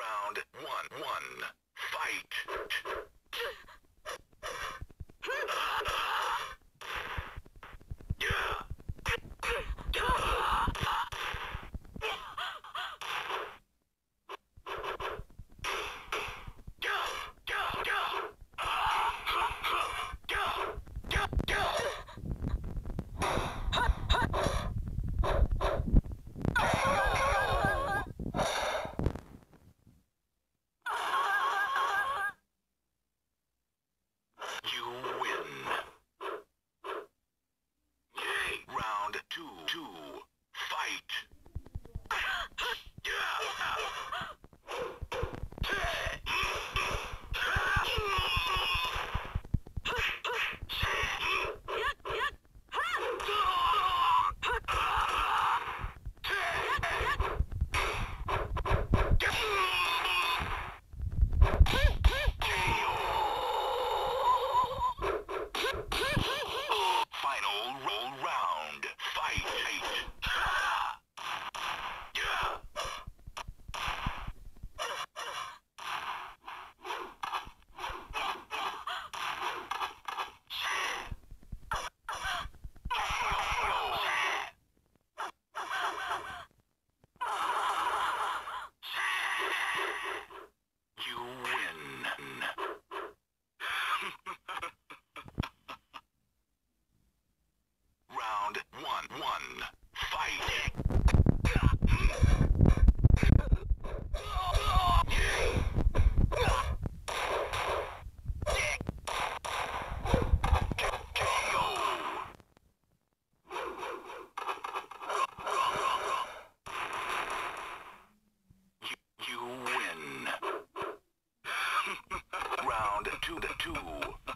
Round one, one. Fight! round two, the two.